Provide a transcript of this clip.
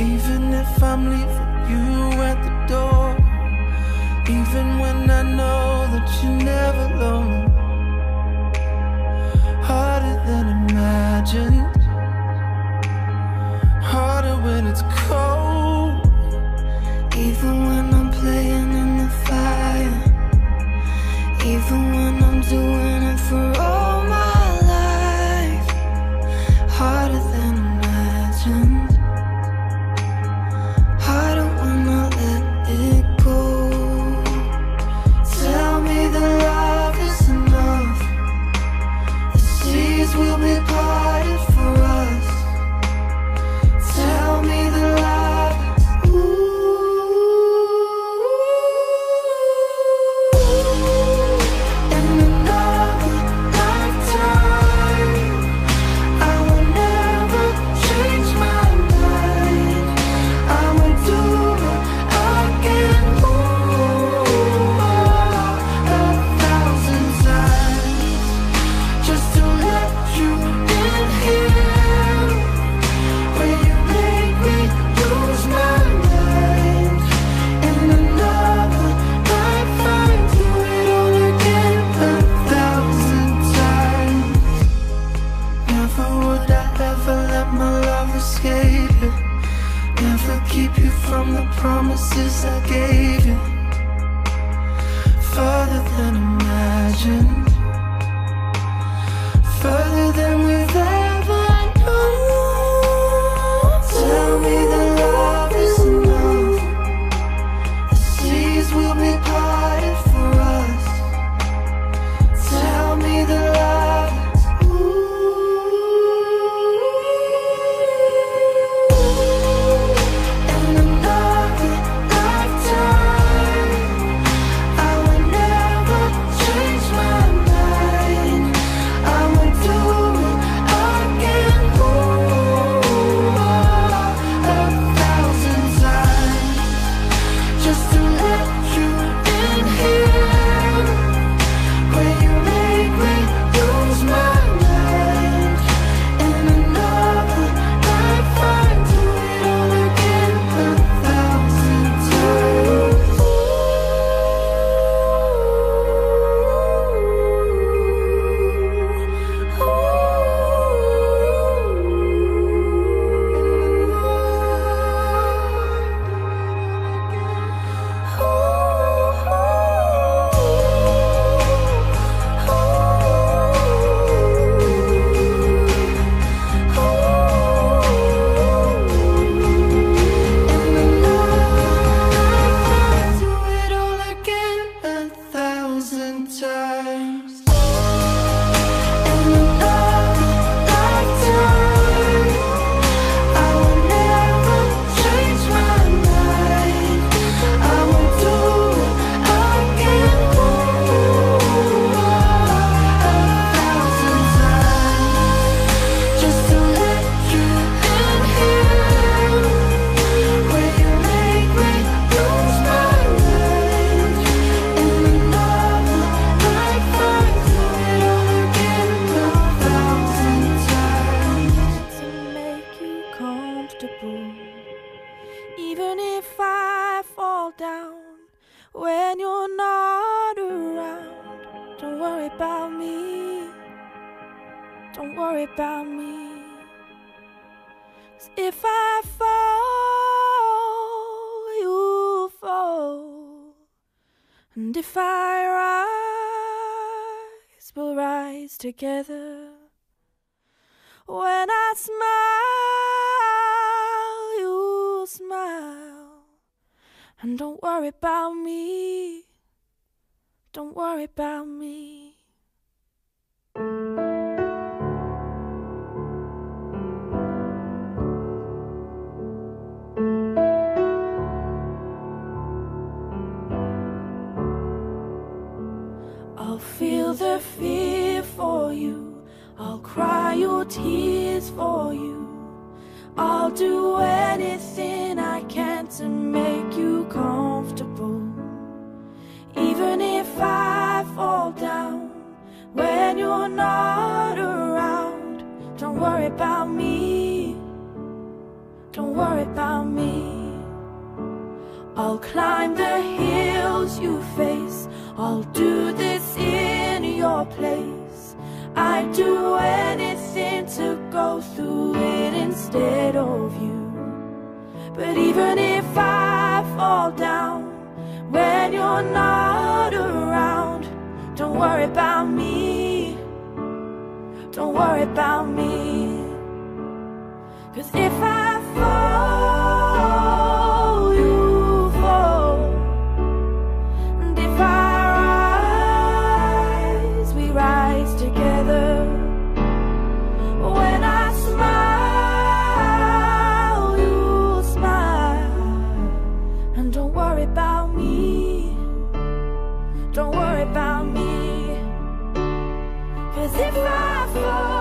Even if I'm leaving you at the door. Even when I know that you're never lonely. Harder than imagined. Harder when it's cold. Even when I'm playing in the fire. Even when I'm doing it saquei. Even if I fall down when you're not around, don't worry about me. Don't worry about me. 'Cause if I fall, you fall. And if I rise, we'll rise together. When I smile, smile. And don't worry about me. Don't worry about me. I'll feel the fear for you. I'll cry your tears for you. I'll do anything I can to make you comfortable. Even if I fall down when you're not around, don't worry about me. Don't worry about me. I'll climb the hills you face. I'll do this in your place. I'd do to go through it instead of you. But even if I fall down when you're not around, don't worry about me. Don't worry about me. Cause if I Cause if I fall,